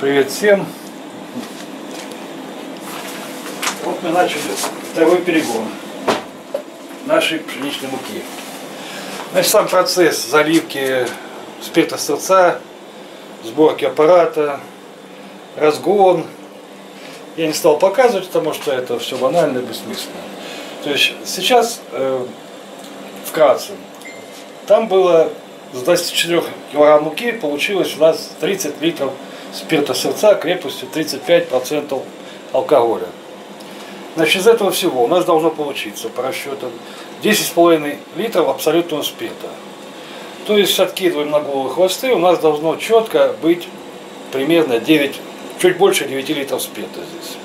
Привет всем. Вот мы начали второй перегон нашей пшеничной муки. Значит, сам процесс заливки спирта сырца, сборки аппарата, разгон. Я не стал показывать, потому что это все банально и бессмысленно. То есть сейчас э, вкратце. Там было с 24 килограмм муки получилось у нас 30 литров спирта сердца крепостью 35% алкоголя. Значит, из этого всего у нас должно получиться по расчетам 10,5 литров абсолютного спирта. То есть откидываем на голову хвосты, у нас должно четко быть примерно 9, чуть больше 9 литров спирта здесь.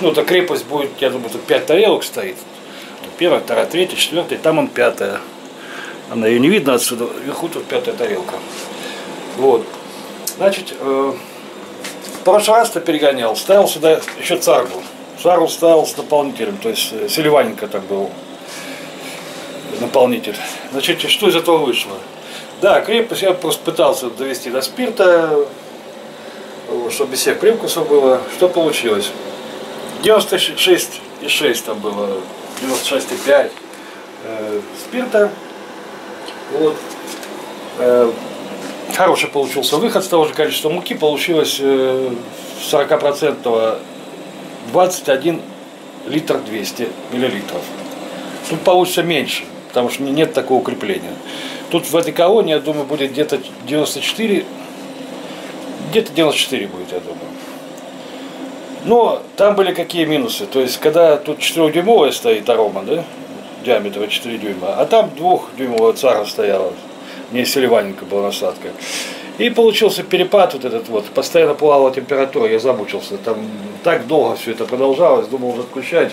Ну, эта крепость будет, я думаю, тут 5 тарелок стоит. Первая, вторая, третья, четвертая, там он пятая. Она ее не видно отсюда, вверху тут пятая тарелка. Вот. Значит, э, прошлый раз ты перегонял, ставил сюда еще царгу. Царгу ставил с наполнителем, то есть э, Селиваненко так был наполнитель. Значит, что из этого вышло? Да, крепость я просто пытался довести до спирта, чтобы без всех привкусов было. Что получилось? 96,6 там было, 96,5 э, спирта. Вот. Э, хороший получился выход с того же количества муки. Получилось э, 40% 21 литр 200 миллилитров. Тут получится меньше, потому что нет такого укрепления. Тут в этой колонии, я думаю, будет где-то 94, где-то 94 будет, я думаю. Но там были какие минусы. То есть, когда тут 4-дюймовая стоит арома, да, диаметра 4 дюйма, а там 2-дюймовая цара стояла. Не селиваненько была насадка. И получился перепад вот этот вот, постоянно плавала температура, я замучился. Там так долго все это продолжалось, думал уже отключать.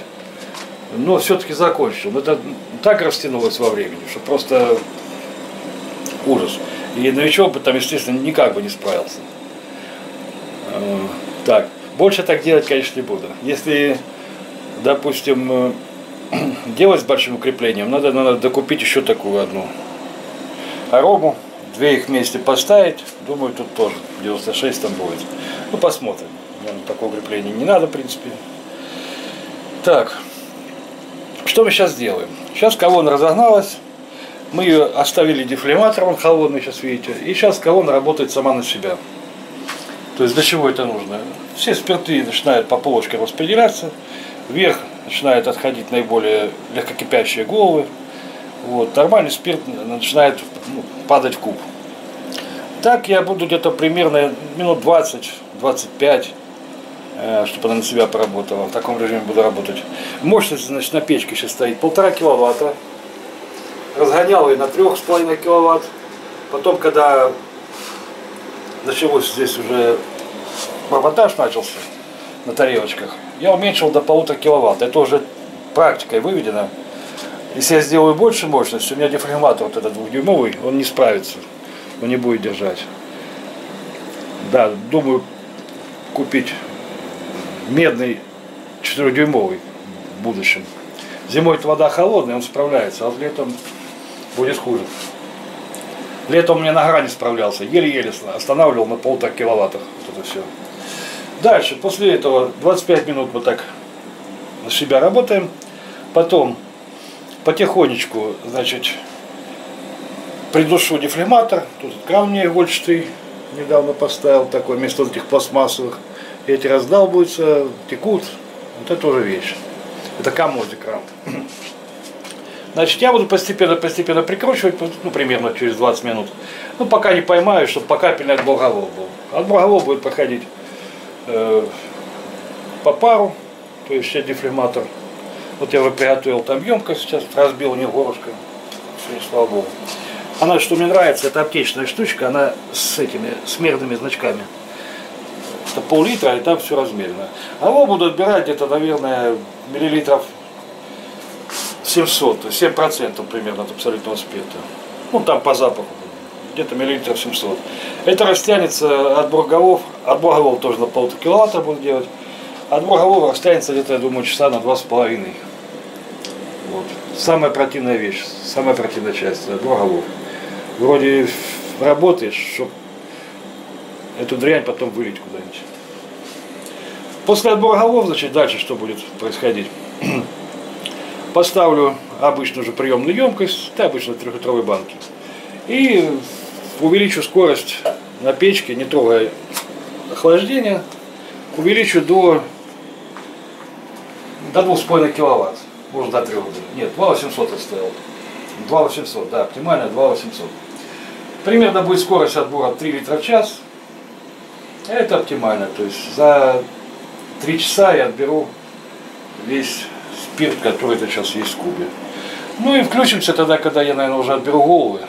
Но все-таки закончил. Это так растянулось во времени, что просто ужас. И новичок бы там, естественно, никак бы не справился. Э, так, больше так делать, конечно, не буду. Если, допустим, э, делать с большим укреплением, надо, надо докупить еще такую одну арому, две их вместе поставить, думаю, тут тоже 96 там будет. Ну, посмотрим. Наверное, такое укрепление не надо, в принципе. Так, что мы сейчас делаем? Сейчас колонна разогналась, мы ее оставили дефлематором, холодный, сейчас видите, и сейчас колонна работает сама на себя. То есть для чего это нужно? Все спирты начинают по полочке распределяться, вверх начинают отходить наиболее легкокипящие головы, вот, нормальный спирт начинает ну, падать в куб. Так я буду где-то примерно минут 20-25, э, чтобы она на себя поработала. В таком режиме буду работать. Мощность значит, на печке сейчас стоит полтора киловатта. Разгонял ее на трех с половиной киловатт. Потом, когда началось здесь уже барботаж начался на тарелочках, я уменьшил до полутора киловатт. Это уже практикой выведено. Если я сделаю больше мощности, у меня дефрагматор вот этот двухдюймовый, он не справится, он не будет держать. Да, думаю купить медный 4-дюймовый в будущем. Зимой вода холодная, он справляется, а летом будет хуже. Летом меня на грани справлялся, еле-еле останавливал на полтора киловаттах. Вот это все. Дальше, после этого 25 минут мы так на себя работаем. Потом потихонечку, значит, придушу дефлематор. Тут кран мне игольчатый недавно поставил такой, вместо этих пластмассовых. Эти раздалбываются, текут. Вот это тоже вещь. Это комоди кран. Значит, я буду постепенно-постепенно прикручивать, ну, примерно через 20 минут. Ну, пока не поймаю, чтобы по капельный от благовол был. От благовол будет проходить э, по пару, то есть все дефлематор. Вот я вот приготовил там емкость сейчас, разбил не горлышко. Все, слава богу. Она, что мне нравится, это аптечная штучка, она с этими, с значками. Это пол-литра, и там все размерено. А его буду отбирать где-то, наверное, миллилитров 700, 7% примерно от абсолютного спирта. Ну, там по запаху, где-то миллилитров 700. Это растянется от бурголов, от бурголов тоже на полтора киловатта буду делать. От бурголова растянется где-то, я думаю, часа на два с половиной. Вот. Самая противная вещь, самая противная часть, бурголов. Вроде работаешь, чтобы эту дрянь потом вылить куда-нибудь. После отбора голов, значит, дальше что будет происходить? Поставлю обычную же приемную емкость, да, обычно трехлитровой банки. И увеличу скорость на печке, не трогая охлаждения, увеличу до, до 2,5 киловатт. Может до 3 Нет, 2800 оставил. 2800, да, оптимально 2800. Примерно будет скорость отбора 3 литра в час. Это оптимально. То есть за 3 часа я отберу весь спирт, который сейчас есть в кубе. Ну и включимся тогда, когда я, наверное, уже отберу головы.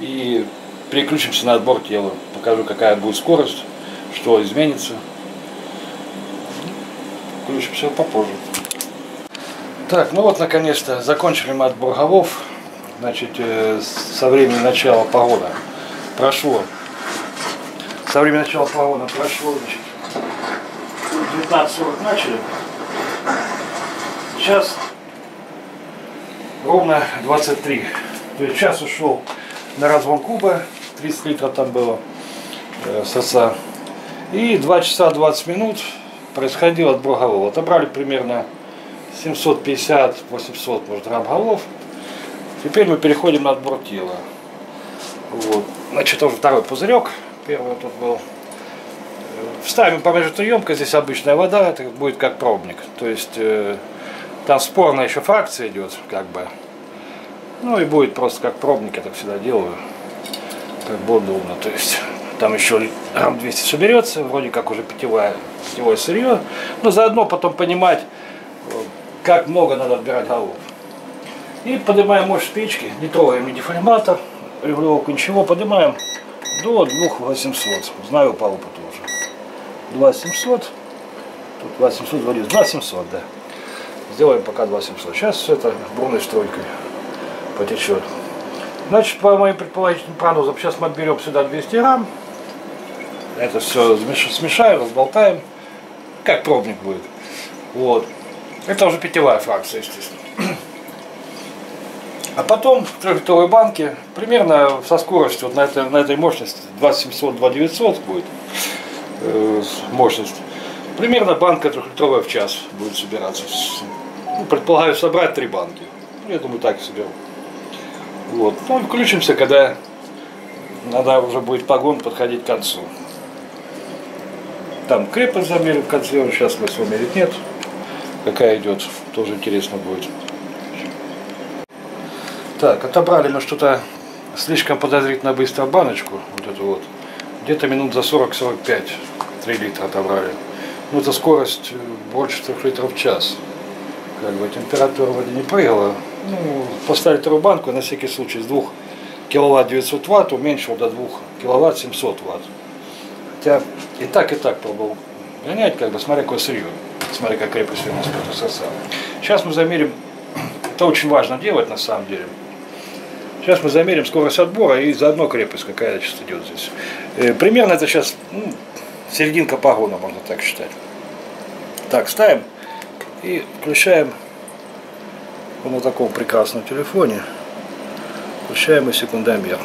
И переключимся на отбор тела. Покажу, какая будет скорость, что изменится. Включимся попозже. Так, ну вот, наконец-то, закончили мы отбор голов. Значит, э, со времени начала погода прошло. Со времени начала погода прошло, значит, 19.40 начали. Сейчас ровно 23. То есть час ушел на разгон куба, 30 литров там было э, соса. И 2 часа 20 минут происходил отбор голов. Отобрали примерно 750-800, может, грамм голов. Теперь мы переходим на отбор тела. Вот. Значит, уже второй пузырек. Первый тут был. Вставим помежутую емкость, здесь обычная вода, это будет как пробник. То есть э, там спорная еще фракция идет, как бы. Ну и будет просто как пробник, я так всегда делаю. Как бы удобно. То есть там еще грамм 200 соберется, вроде как уже питьевое, питьевое сырье. Но заодно потом понимать, как много надо отбирать голов. И поднимаем мощь печки, не трогаем ни дефолиматор, регулировку, ничего, поднимаем до 2800. Знаю по опыту уже. 2700, тут 2700 вроде, 2700, да. Сделаем пока 2700. Сейчас это бурной стройкой потечет. Значит, по моим предположительным прогнозам, сейчас мы отберем сюда 200 грамм. Это все смешаем, разболтаем, как пробник будет. Вот. Это уже питьевая фракция, естественно. А потом в трехлитровой банке примерно со скоростью вот на, этой, на этой мощности 2700-2900 будет э, мощность. Примерно банка трехлитровая в час будет собираться. Ну, предполагаю собрать три банки. Я думаю, так и соберу. Вот. Ну, включимся, когда надо уже будет погон подходить к концу. Там крепость замерим в конце, сейчас мы с вами мерить нет какая идет, тоже интересно будет. Так, отобрали мы что-то слишком подозрительно быстро баночку, вот эту вот. Где-то минут за 40-45, 3 литра отобрали. Ну, это скорость э, больше 3 литров в час. Как бы температура вроде не прыгала. Ну, поставили вторую банку, на всякий случай, с 2 киловатт 900 ватт уменьшил до 2 киловатт 700 ватт. Хотя и так, и так пробовал гонять, как бы, смотря какое сырье. Смотри, как крепость у нас СССР. Сейчас мы замерим, это очень важно делать на самом деле. Сейчас мы замерим скорость отбора и заодно крепость, какая сейчас идет здесь. Э, примерно это сейчас ну, серединка погона, можно так считать. Так, ставим и включаем на таком прекрасном телефоне. Включаем и секундомер.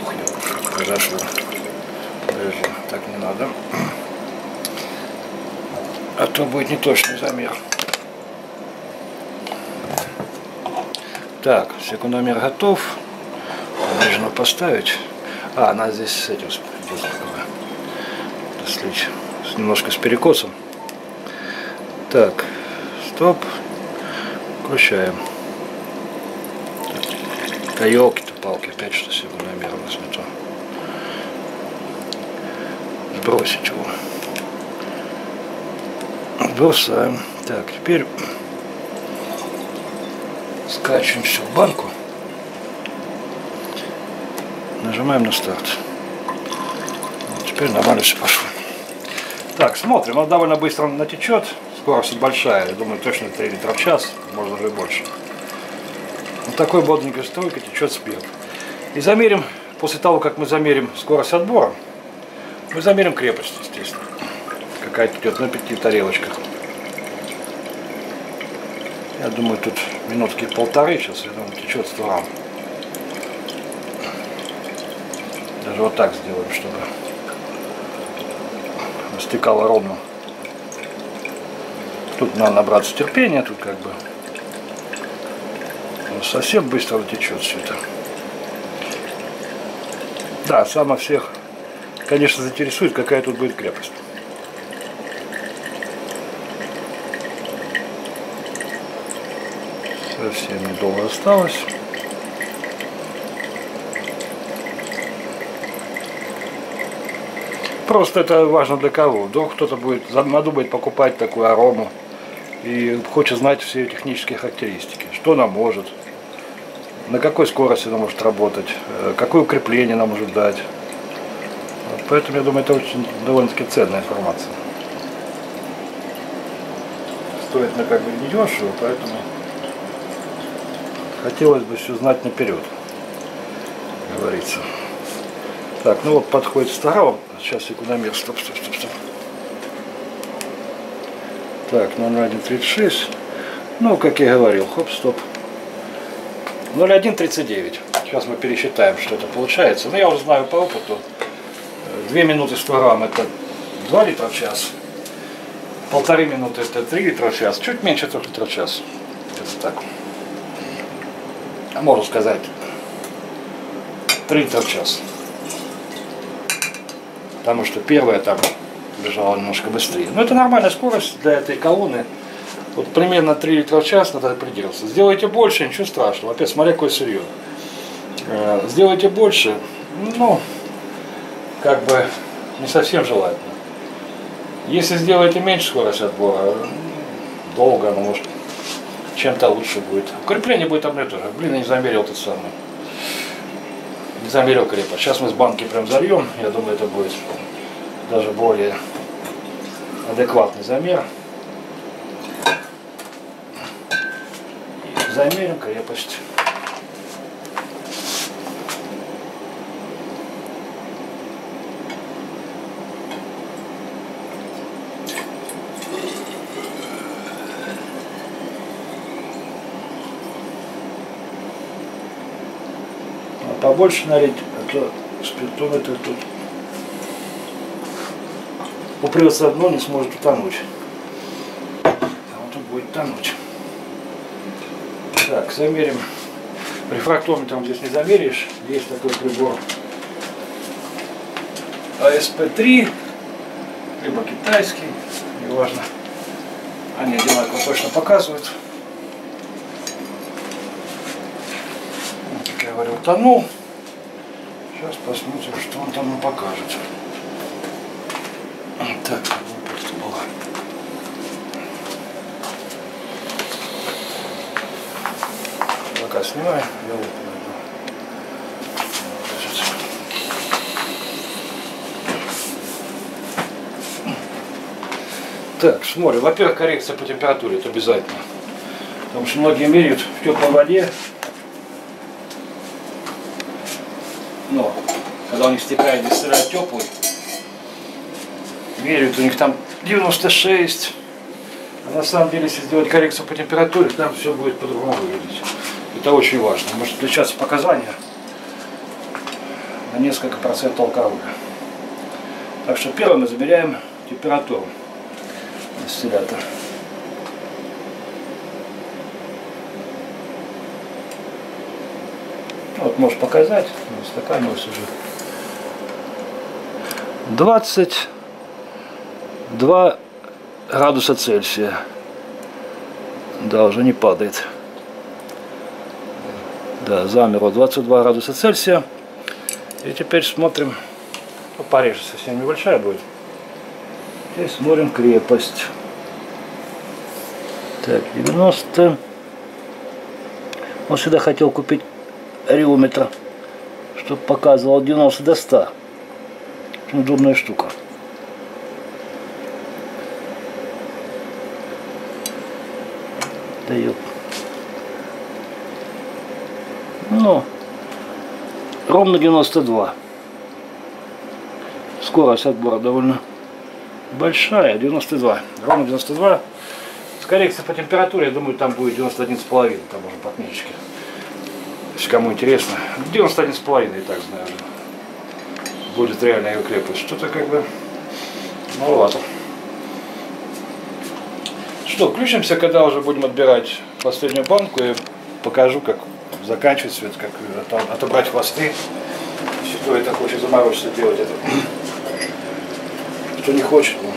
Ух, произошло. Подожди, так не надо а то будет неточный замер. Так, секундомер готов. Нужно поставить. А, она здесь с этим слить, немножко с перекосом. Так, стоп. Включаем. Да елки-то палки, опять что секундомер у нас не то. Сбросить его бросаем. Так, теперь скачиваем все в банку. Нажимаем на старт. Вот, теперь нормально все пошло. Так, смотрим. Он довольно быстро натечет. Скорость большая. Я думаю, точно 3 литра в час. Можно даже и больше. Вот такой бодренькой стойкой течет спирт. И замерим, после того, как мы замерим скорость отбора, мы замерим крепость, естественно. Какая-то идет на пяти тарелочках. Я думаю, тут минутки полторы сейчас, я думаю, течет 100 грамм. Даже вот так сделаем, чтобы стекало ровно. Тут надо набраться терпения, тут как бы совсем быстро течет все это. Да, само всех, конечно, заинтересует, какая тут будет крепость. Совсем недолго осталось. Просто это важно для кого. Вдруг кто-то будет надумает покупать такую арому и хочет знать все технические характеристики. Что она может, на какой скорости она может работать, э, какое укрепление она может дать. Поэтому я думаю, это очень довольно-таки ценная информация. Стоит на как бы недешево, поэтому хотелось бы все знать наперед, говорится. Так, ну вот подходит второго. Сейчас, секундомер, стоп, стоп, стоп, стоп. Так, 0136. Ну, как я говорил, хоп, стоп. 0139. Сейчас мы пересчитаем, что это получается. Но ну, я уже знаю по опыту. 2 минуты 100 грамм это 2 литра в час. Полторы минуты это 3 литра в час. Чуть меньше 3 литров в час. Это так. А можно сказать 3 литра в час. Потому что первая там бежала немножко быстрее. Но это нормальная скорость для этой колонны. Вот примерно 3 литра в час надо придерживаться. Сделайте больше, ничего страшного. Опять смотря какое сырье. Э, сделайте больше, ну, как бы не совсем желательно. Если сделаете меньше скорость отбора, долго оно может чем-то лучше будет. Укрепление будет одно и то же. Блин, я не замерил тот самый. Не замерил крепость. Сейчас мы с банки прям зальем. Я думаю, это будет даже более адекватный замер. И замерим крепость. А побольше налить, а то спиртометр тут упрется дно, не сможет утонуть. А вот он будет тонуть. Так, замерим. Рефрактометром здесь не замеришь. Есть такой прибор. АСП-3, либо китайский, неважно. Они одинаково точно показывают. Как я говорю, тонул. Сейчас посмотрим, что он там нам покажет. Так, просто было. Пока снимаю, я вот Так, смотрим. Во-первых, коррекция по температуре, это обязательно. Потому что многие меряют в теплой воде. Но, когда у них стекает из сыра теплый, меряют, у них там 96. А на самом деле, если сделать коррекцию по температуре, там все будет по-другому выглядеть. Это очень важно. Может отличаться показания на несколько процентов алкоголя. Так что первым мы замеряем температуру дистиллята. Вот можешь показать, на стакане уже 20 2 градуса Цельсия. Да, уже не падает. Да, замерло 22 градуса Цельсия. И теперь смотрим, ну, пореже совсем небольшая будет. Здесь смотрим крепость. Так, 90. Он сюда хотел купить реометр, чтобы показывал 90 до 100. Удобная штука. дает. Ну, ровно 92. Скорость отбора довольно большая, 92. Ровно 92. С коррекцией по температуре, я думаю, там будет 91,5, там можно по книжечке. Если кому интересно. 91,5 и так знаю. Будет реальная ее крепость. Что-то как бы маловато. Что, включимся, когда уже будем отбирать последнюю банку и покажу, как заканчивать свет, как отобрать хвосты. Если кто это хочет заморочиться делать это. Кто не хочет, ну.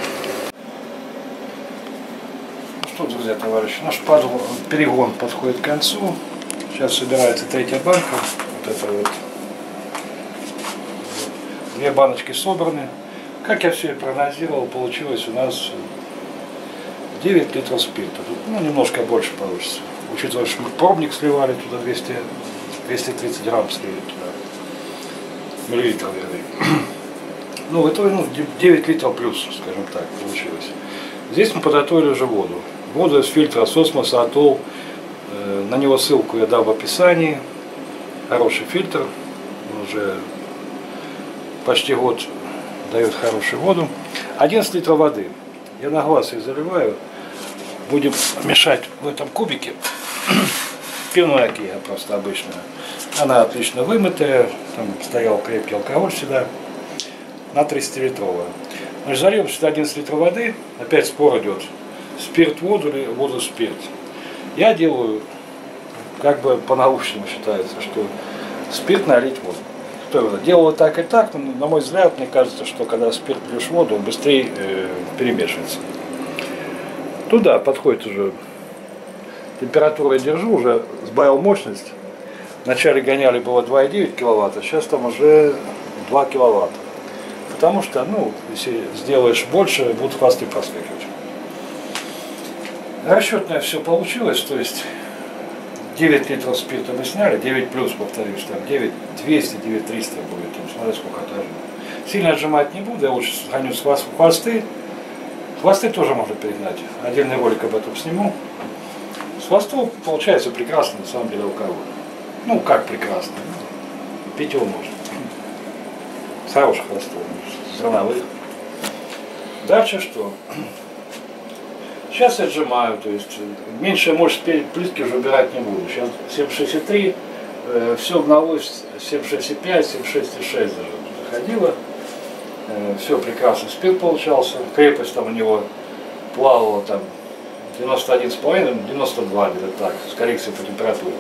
ну что, друзья, товарищи, наш подвод, перегон подходит к концу. Сейчас собирается третья банка. Вот это вот. Две баночки собраны. Как я все и прогнозировал, получилось у нас 9 литров спирта. Ну, немножко больше получится. Учитывая, что мы пробник сливали туда 200, 230 грамм слили туда. Миллилитров, вернее. Ну, итоге ну, 9 литров плюс, скажем так, получилось. Здесь мы подготовили уже воду. Воду из фильтра Сосмоса Атол. Э, на него ссылку я дал в описании. Хороший фильтр. Он уже почти год дает хорошую воду. 11 литров воды. Я на глаз их заливаю будем мешать в этом кубике. Пивная кия просто обычная. Она отлично вымытая, там стоял крепкий алкоголь сюда, на 30-литровая. Значит, зальем сюда 11 литров воды, опять спор идет, спирт воду или воду спирт. Я делаю, как бы по-научному считается, что спирт налить воду. Кто делал так и так, но, на мой взгляд, мне кажется, что когда спирт плюс воду, он быстрее э, перемешивается. Туда подходит уже температуру я держу, уже сбавил мощность. Вначале гоняли было 2,9 киловатта, сейчас там уже 2 киловатта. Потому что, ну, если сделаешь больше, будут хвосты проскакивать. Расчетное все получилось, то есть 9 литров спирта мы сняли, 9 плюс, повторюсь, там 9 200, 9 300 будет, там, смотря сколько отожму. Сильно отжимать не буду, я лучше сгоню с вас хвосты, Хвосты тоже можно перегнать. Отдельный ролик об этом сниму. С хвостов получается прекрасно, на самом деле, у кого. Ну, как прекрасно. Пить его можно. С хороших хвостов, зерновых. Дальше что? Сейчас отжимаю, то есть меньше мощность плитки уже убирать не буду. Сейчас 7,63, э, все обналось 7,65, 7,66 даже заходило. Э, все прекрасно, спирт получался, крепость там у него плавала там 91,5, 92 где-то так, с коррекцией по температуре.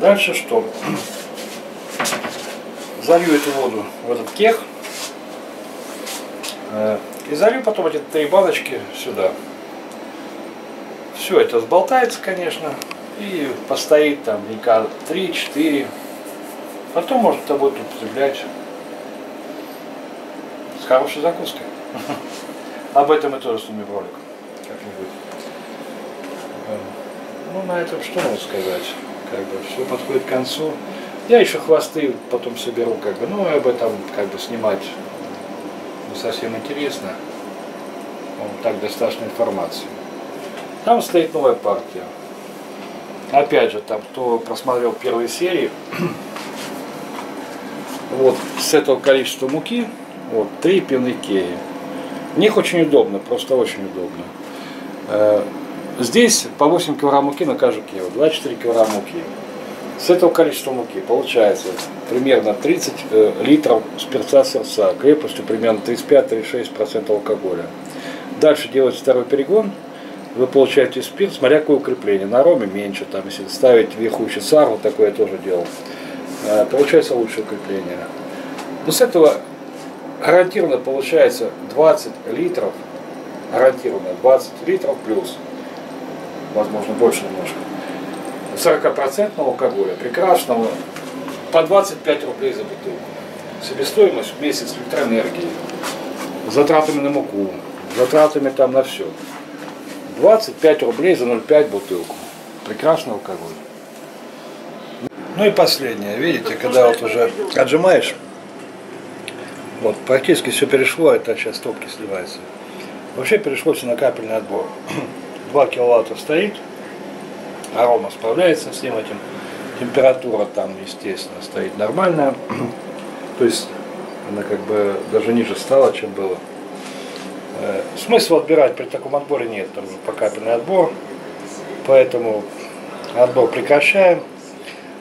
Дальше что? Залью эту воду в этот кех э, и залью потом эти три баночки сюда. Все это сболтается, конечно, и постоит там дника 3-4. Потом может это будет употреблять с хорошей закуской. Об этом мы тоже снимем ролик. Эм, ну, на этом что могу сказать? Как бы все подходит к концу. Я еще хвосты потом соберу, как бы, ну, об этом как бы снимать совсем интересно. Вот так достаточно информации. Там стоит новая партия. Опять же, там, кто просмотрел первые серии, вот с этого количества муки вот, три пивные кеи. В них очень удобно, просто очень удобно. Э, здесь по 8 килограмм муки на каждую кею, 24 килограмма муки. С этого количества муки получается примерно 30 э, литров спирта сердца, крепостью примерно 35-36% алкоголя. Дальше делать второй перегон, вы получаете спирт, смотря какое укрепление. На роме меньше, там, если ставить вверху еще сар, вот такое я тоже делал, э, получается лучшее укрепление. Но с этого гарантированно получается 20 литров, гарантированно 20 литров плюс, возможно больше немножко, 40% алкоголя, прекрасного, по 25 рублей за бутылку. Себестоимость в месяц электроэнергии, затратами на муку, затратами там на все. 25 рублей за 0,5 бутылку. Прекрасный алкоголь. Ну и последнее, видите, когда вот уже отжимаешь, вот, практически все перешло, это сейчас топки сливается. Вообще перешло все на капельный отбор. 2 киловатта стоит, арома справляется с всем этим. Температура там, естественно, стоит нормальная. То есть она как бы даже ниже стала, чем было. Э, смысла отбирать при таком отборе нет, там уже покапельный отбор. Поэтому отбор прекращаем.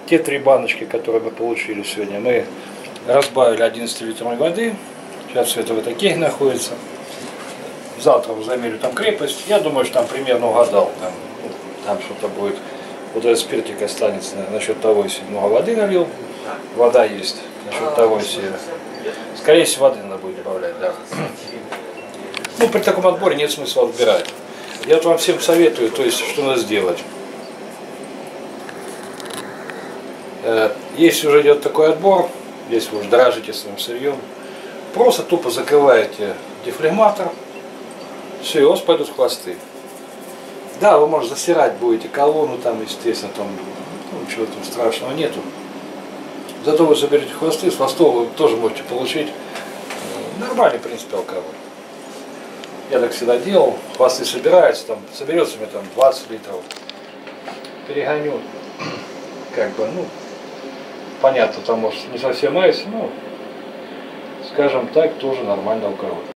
Те три баночки, которые мы получили сегодня, мы разбавили 11 литрами воды. Сейчас все это в этой находится. Завтра замерю там крепость. Я думаю, что там примерно угадал. Там, там что-то будет. Вот этот спиртик останется на- насчет того, если много воды налил. Вода есть. Насчет того, если... Скорее всего, воды надо будет добавлять, да. Ну, при таком отборе нет смысла отбирать. Я вот вам всем советую, то есть, что надо сделать. Э, Если уже идет такой отбор, если вы уж дорожите своим сырьем, просто тупо закрываете дефлегматор, все, и у вас пойдут хвосты. Да, вы, может, засирать будете колонну там, естественно, там, ну, чего там страшного нету. Зато вы заберете хвосты, с хвостов вы тоже можете получить э, нормальный, в принципе, алкоголь. Я так всегда делал, хвосты собираются, там, соберется мне там 20 литров. Перегоню, как бы, ну, понятно, там может не совсем айс, но, скажем так, тоже нормальный алкоголь.